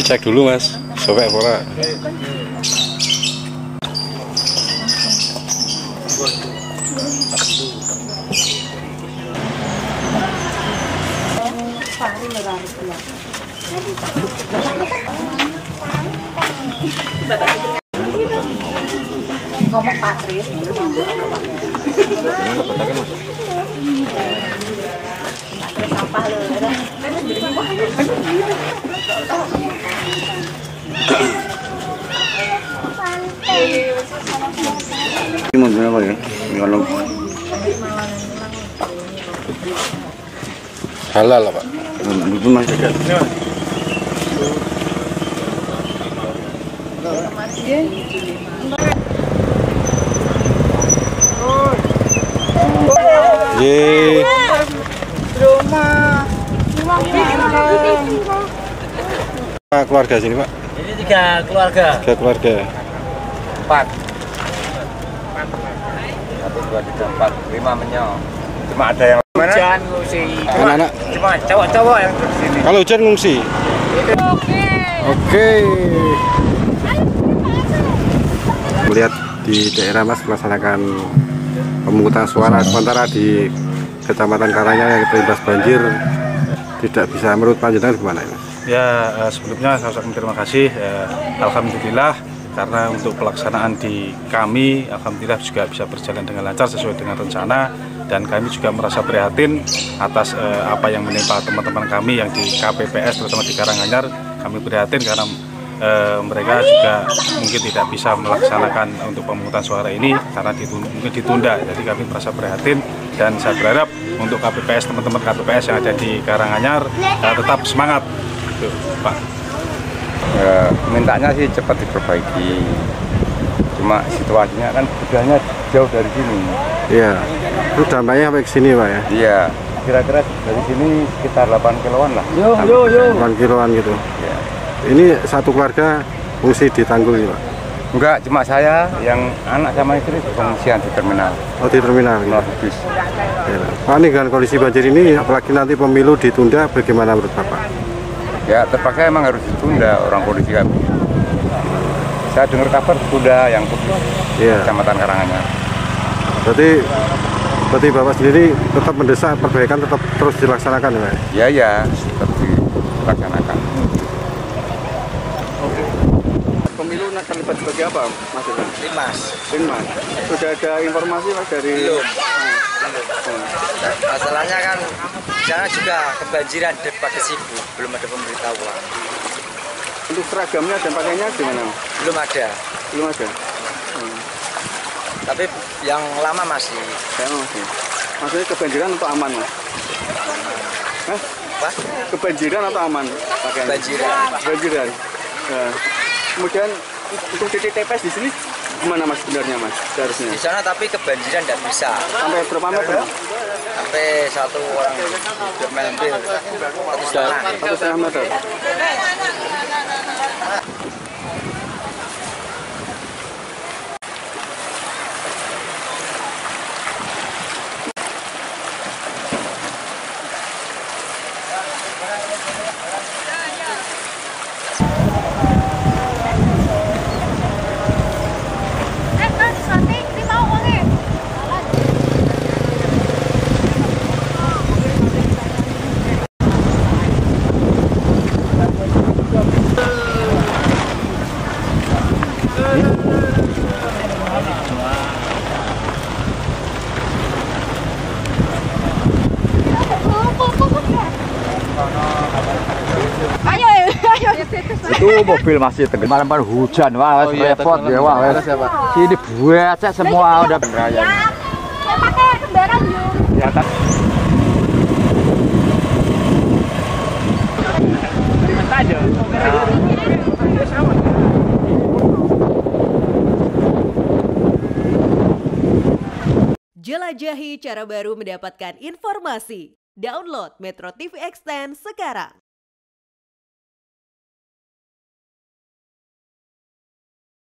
Cek dulu mas, sobek pora. ngomong Patris sampah loh Ini mau apa ya? Kalau Halal lah pak. itu masih ada. Ye, Pak, keluarga sini pak, Ini tiga keluarga. tiga keluarga. Empat. Satu, dua, tiga, empat, lima menyong. Cuma ada yang mana? Hujan ngungsi. Cuma, Anak-anak. cuma cowok-cowok yang di sini. Kalau hujan ngungsi. Oke. Melihat di daerah Mas melaksanakan pemungutan suara sementara di Kecamatan Karanganyar yang terimbas banjir tidak bisa menurut panjenengan gimana Mas? Ya eh, sebelumnya saya ucapkan terima kasih. eh, Alhamdulillah karena untuk pelaksanaan di kami Alhamdulillah juga bisa berjalan dengan lancar sesuai dengan rencana. Dan kami juga merasa prihatin atas eh, apa yang menimpa teman-teman kami yang di KPPS terutama di Karanganyar. Kami prihatin karena eh, mereka juga mungkin tidak bisa melaksanakan untuk pemungutan suara ini karena ditunda, mungkin ditunda. Jadi kami merasa prihatin dan saya berharap untuk KPPS teman-teman KPPS yang ada di Karanganyar eh, tetap semangat. Pak. Ya, mintanya sih cepat diperbaiki. Cuma situasinya kan udahnya jauh dari sini. Iya. Itu dampaknya sampai ke sini Pak ya? Iya. Kira-kira dari sini sekitar 8 kiloan lah. Yo yo yo. 8 kiloan gitu. Ya. Ini satu keluarga fungsi di Tanggul ini Pak? Enggak, cuma saya yang anak sama istri pengungsian di terminal. Oh di terminal gitu. Melalui bis. Ya. Pak ini dengan kondisi banjir ini apalagi nanti pemilu ditunda bagaimana menurut Bapak? Ya terpaksa emang harus ditunda orang polisi kami. Saya dengar kabar ditunda yang putus Iya. kecamatan Karanganyar. Berarti berarti Bapak sendiri tetap mendesak perbaikan tetap terus dilaksanakan ya? Ya ya, tetap dilaksanakan. Pemilu nak terlibat sebagai apa, Mas? Limas. Mas. Sudah ada informasi Mas dari Belum. Masalahnya kan sana juga kebanjiran dan pada sibuk, belum ada pemberitahuan. untuk seragamnya dan pakainya gimana? Belum ada. Belum ada. Tapi yang lama masih. Saya masih. Maksudnya kebanjiran atau aman, Mas? Hah? Apa? Kebanjiran atau aman pakainya? Kebanjiran. Kebanjiran. Nah, kemudian untuk titik TPS di sini gimana Mas sebenarnya Mas seharusnya? Di sana tapi kebanjiran tidak bisa. Sampai berapa meter? Sampai satu orang satu setengah. Satu setengah meter. eh mas nanti ini mau uangnya Ayo, ayo. Itu mobil masih tenggelam. Malam malam hujan wah wes repot ya wah sini buat semua udah Ya, ya pakai kendaraan yuk. ya kan. Jelajahi cara baru mendapatkan informasi. Download Metro TV Extend sekarang.